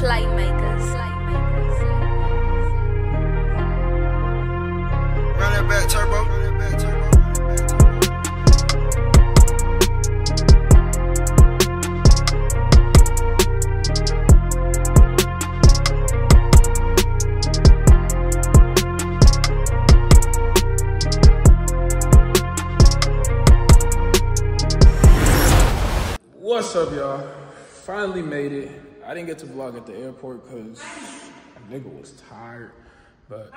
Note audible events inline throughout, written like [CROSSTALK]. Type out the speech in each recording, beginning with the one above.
Playmakers. Run that back turbo. Run that back turbo. What's up, y'all? Finally made it. I didn't get to vlog at the airport because nigga was tired. But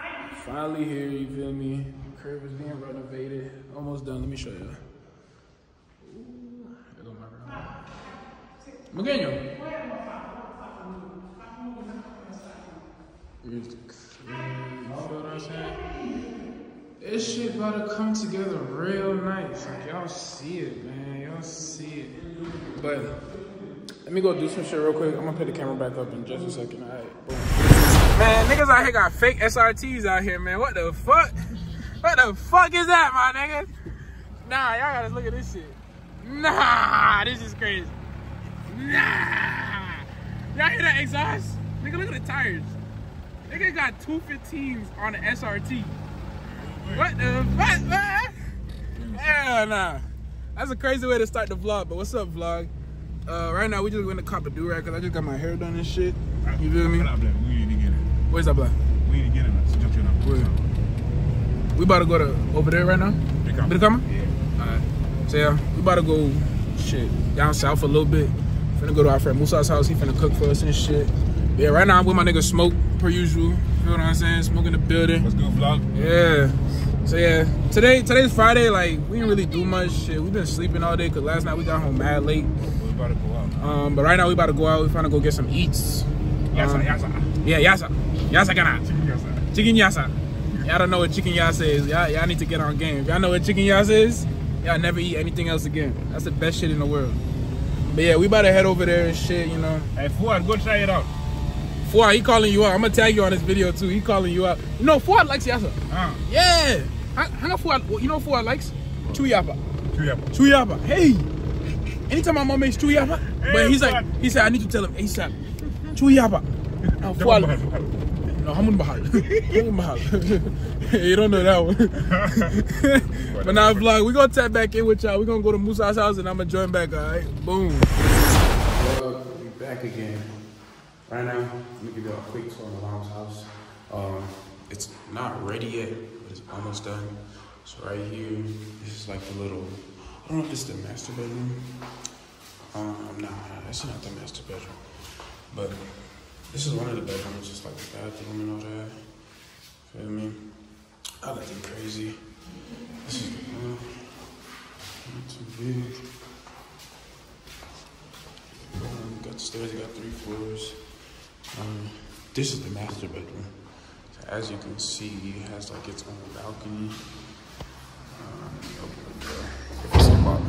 finally here, you feel me? Crib is being renovated. Almost done. Let me show you. The crib. You feel what I'm saying? This shit about to come together real nice. Like y'all see it, man. Y'all see it. But let me go do some shit real quick. I'm gonna put the camera back up in just a second. All right, boom. Man, niggas out here got fake SRTs out here, man. What the fuck? What the fuck is that, my nigga? Nah, y'all gotta look at this shit. Nah, this is crazy. Nah. Y'all hear that exhaust? Nigga, look at the tires. Nigga got 215s on the SRT. What the fuck, man? Hell nah. That's a crazy way to start the vlog, but what's up, vlog? Uh, right now, we just went to cop a do-rag because I just got my hair done and shit. You feel me? We need to get it. Where's that black? We need to get it. Jump in. Where? We about to go to over there right now? Comma. Big Comma? Yeah. Alright. So yeah, we about to go shit down south a little bit. Finna go to our friend Musa's house. He finna cook for us and shit. Yeah, right now I'm with my nigga Smoke per usual. You know what I'm saying? Smoke in the building. Let's go vlog. Yeah. So yeah, today today's Friday. Like we didn't really do much. Shit, we been sleeping all day because last night we got home mad late. About to go out. Um, but right now we about to go out. We finna go get some eats. Yasa, Um, yasa. Yeah, yasa, yasa kana. Chicken yasa. Chicken yasa. Y'all don't know what chicken yasa is. Y'all, y'all need to get on game. If y'all know what chicken yasa is, y'all never eat anything else again. That's the best shit in the world. But yeah, we about to head over there and shit, you know. Hey, Fuad, go try it out. Fuad, he calling you out. I'm gonna tag you on this video too. He calling you out. You know, Fuad likes yasa. Ah, Yeah. Hang on, Fuad. You know Fuad likes? Chuyapa. up. Chuyapa. Hey. Anytime my mom makes chuyapa, but Hey, he's like, he said, I need to tell him ASAP. Chuyapa. Now, No, Hamun Bahal. Hamun Bahal. [LAUGHS] you don't know that one. [LAUGHS] but now, vlog, we're gonna tap back in with y'all. We're gonna go to Musa's house and I'm gonna join back, alright? Boom. Vlog, we back again. Right now, let me give you a quick tour of my mom's house. Um, it's not ready yet, but it's almost done. So right here, this is like the little, I don't know if this is the master bedroom. Um, nah, that's not the master bedroom. But this is one of the bedrooms, just like the bathroom and all that. Feel me? I like it crazy. This is the room. Not too big. Um, got the stairs, got three floors. Um, this is the master bedroom. So as you can see, it has like its own balcony.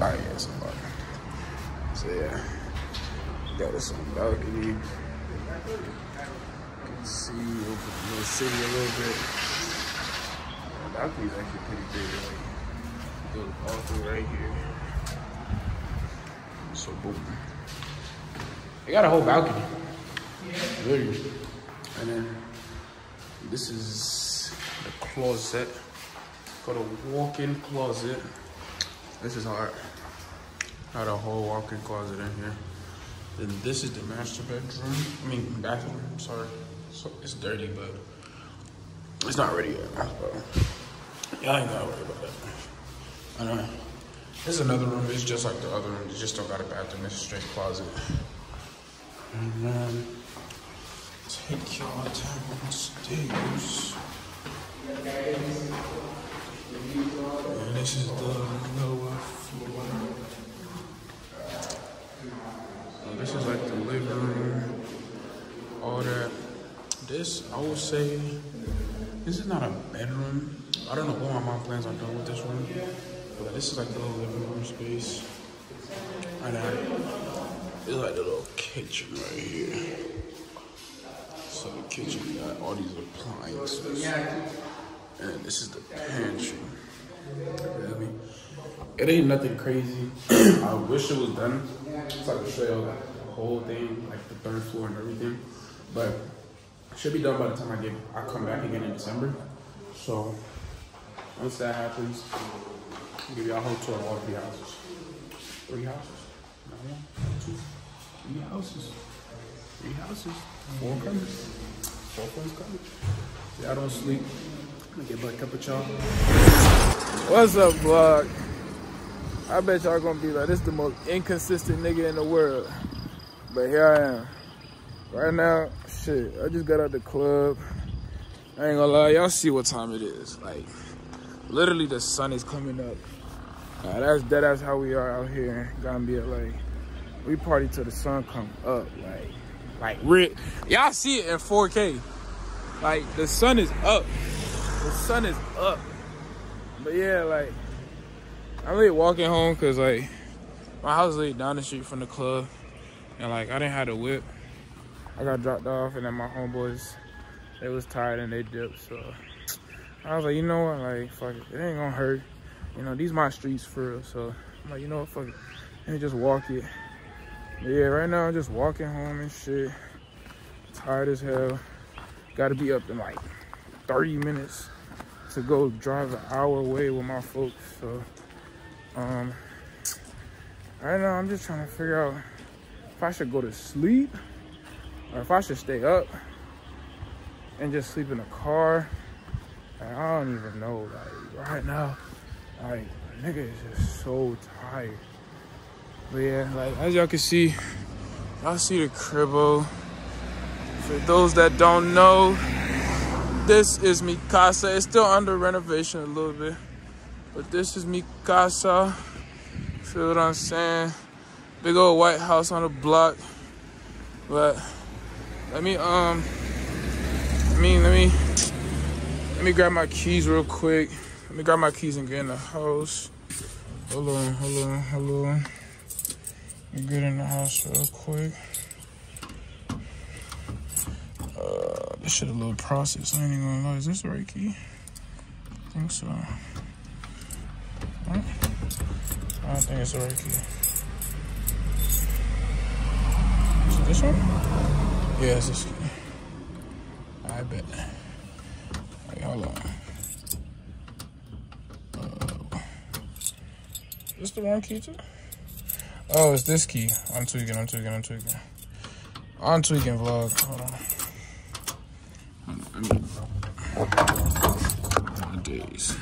It's a bar- ah, yeah, it's a balcony. So yeah, got its own balcony. You can see over the little city a little bit. The balcony's actually pretty big. Like, goes all through right here. So boom. They got a whole balcony. Literally. And then this is the closet. Got a walk-in closet. This is our got a whole walk-in closet in here. This is the master bedroom. I mean bathroom. Sorry, so it's dirty, but it's not ready yet. Y'all ain't gotta worry about that. Know. This is another room. It's just like the other room. It just don't got a bathroom. It's a straight closet. And then take y'all downstairs. And this is the lower floor. So this is like the living room, all that. This, I would say, this is not a bedroom. I don't know what my mom plans on doing with this room, but this is like the little living room space. And then it's like the little kitchen right here. So the kitchen got all these appliances. And this is the pantry. You? It ain't nothing crazy. [CLEARS THROAT] I wish it was done. So I could show you the whole thing, like the third floor and everything. But it should be done by the time I get I come back again in December. So once that happens, I'll give y'all a whole tour of all three houses. Three houses. One, two, three houses. Three houses. Four coming. Four friends coming. Y'all don't sleep. Gonna get back up with y'all. What's up, vlog? I bet y'all gonna be like, this is the most inconsistent nigga in the world. But here I am. Right now, shit, I just got out the club. I ain't gonna lie, y'all see what time it is. Like, literally the sun is coming up. Uh, that's that. That's how we are out here in Gambia. Like, we party till the sun come up. Like, like ri Y'all see it in 4K. Like, the sun is up. The sun is up. But yeah, like, I'm late walking home because, like, my house is laid down the street from the club. And, like, I didn't have a whip. I got dropped off, and then my homeboys, they was tired and they dipped. So I was like, you know what? Like, fuck it. It ain't gonna hurt. You know, these my streets for real. So I'm like, you know what? Fuck it. Let me just walk it. But yeah, right now I'm just walking home and shit. Tired as hell. Gotta be up in like 30 minutes to go drive an hour away with my folks. So, um, right now I'm just trying to figure out if I should go to sleep or if I should stay up and just sleep in the car. Like, I don't even know. Like right now, like nigga is just so tired. But yeah, like as y'all can see, y'all see the cribbo. For those that don't know, this is mi casa. It's still under renovation a little bit, but this is mi casa. Feel what I'm saying? Big old white house on the block. But let me um, I mean let me let me grab my keys real quick. Let me grab my keys and get in the house. Hold on, hold on, hold on. Let me get in the house real quick. Uh, this shit a little process. I ain't even gonna lie. Is this the right key? I think so. Huh? I don't think it's the right key. Is it this one? Yeah, it's this key. I bet. Wait, hold on. Uh, this the wrong key too? Oh, it's this key. I'm tweaking, I'm tweaking, I'm tweaking. I'm tweaking vlog. Hold on. My days.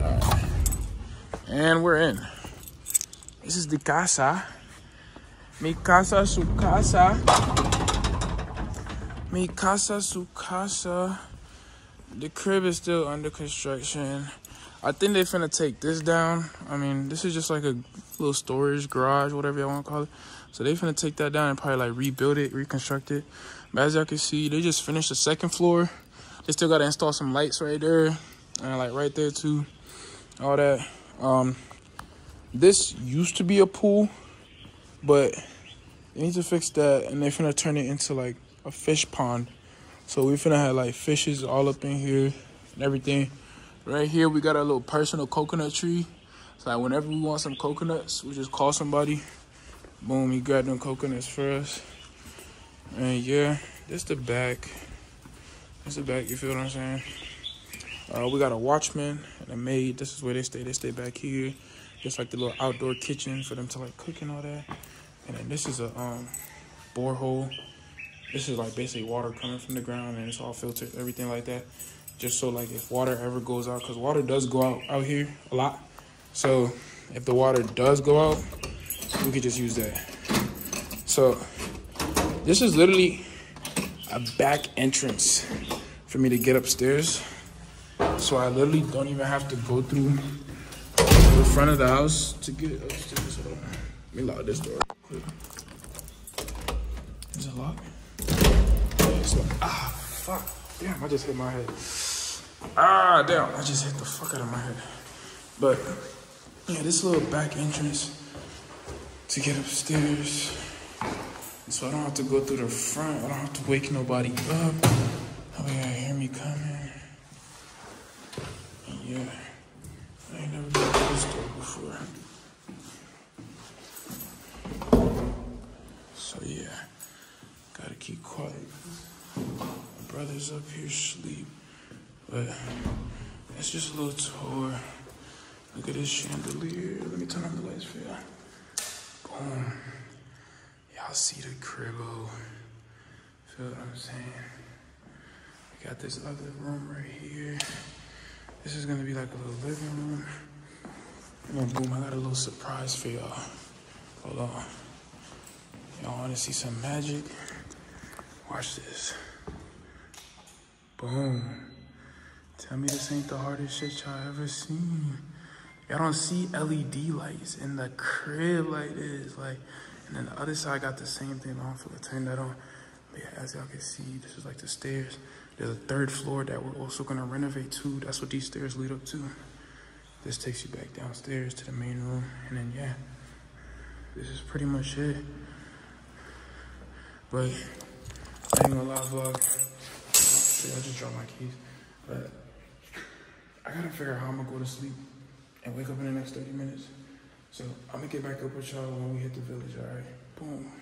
Alright. And we're in. This is the casa. Mi casa, su casa. Mi casa, su casa. The crib is still under construction. I think they finna take this down. I mean, this is just like a little storage garage, whatever y'all want to call it. So they finna take that down and probably like rebuild it, reconstruct it. But as y'all can see, they just finished the second floor. They still gotta install some lights right there and like right there too. All that. Um, this used to be a pool, but they need to fix that and they finna turn it into like a fish pond. So we finna have like fishes all up in here and everything. Right here, we got a little personal coconut tree. So like whenever we want some coconuts, we just call somebody. Boom, he grabbed them coconuts for us. And yeah, this the back. This the back, you feel what I'm saying? Uh, we got a watchman and a maid. This is where they stay. They stay back here. Just like the little outdoor kitchen for them to like cook and all that. And then this is a um, borehole. This is like basically water coming from the ground and it's all filtered, everything like that. Just so like if water ever goes out, because water does go out out here a lot. So if the water does go out, we could just use that. So this is literally a back entrance for me to get upstairs. So I literally don't even have to go through the front of the house to get upstairs. Hold on. Let me lock this door quick. Is it locked? Yeah, it's locked. Ah, fuck. Damn, I just hit my head. Ah, damn, I just hit the fuck out of my head. But, yeah, this little back entrance to get upstairs. So I don't have to go through the front. I don't have to wake nobody up. Oh, yeah, hear me coming. Yeah. I ain't never been to this door before. So, yeah. Gotta keep quiet. My brother's up here asleep. But it's just a little tour. Look at this chandelier. Let me turn on the lights for y'all. Boom. Y'all see the cribbo. Feel what I'm saying? We got this other room right here. This is gonna be like a little living room. Boom, I got a little surprise for y'all. Hold on. Y'all wanna see some magic? Watch this. Boom. Tell me this ain't the hardest shit y'all ever seen. Y'all don't see LED lights in the crib like this. Like, and then the other side got the same thing on for the turn that on. But yeah, as y'all can see, this is like the stairs. There's a third floor that we're also gonna renovate too. That's what these stairs lead up to. This takes you back downstairs to the main room. And then yeah, this is pretty much it. But I ain't gonna lie, vlog. I just dropped my keys. But I gotta figure out how I'm gonna go to sleep and wake up in the next 30 minutes. So I'm gonna get back up with y'all when we hit the village, all right? Boom.